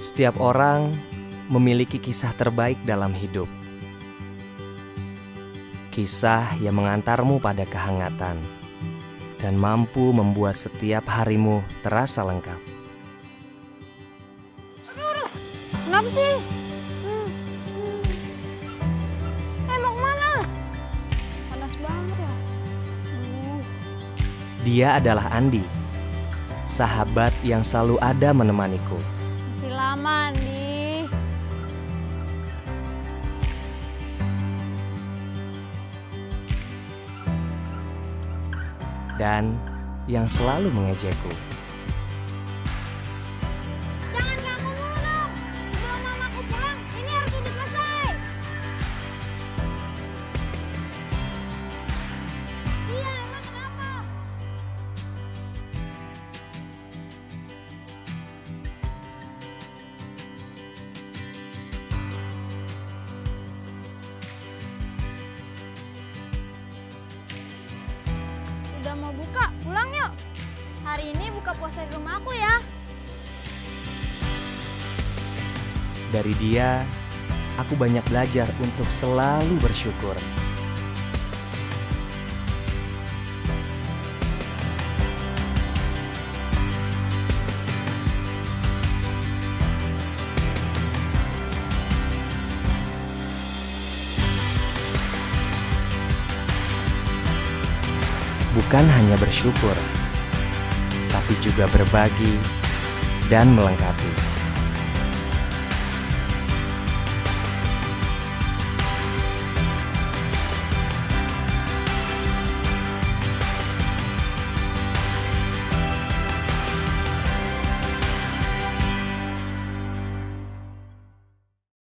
Setiap orang memiliki kisah terbaik dalam hidup. Kisah yang mengantarmu pada kehangatan dan mampu membuat setiap harimu terasa lengkap. Kenapa sih? Eh mau ke mana? Panas banget ya. Dia adalah Andi, sahabat yang selalu ada menemaniku. Masih lama dan yang selalu mengejekku. Udah mau buka, pulang yuk. Hari ini buka puasa di rumah aku ya. Dari dia, aku banyak belajar untuk selalu bersyukur. Bukan hanya bersyukur, tapi juga berbagi dan melengkapi.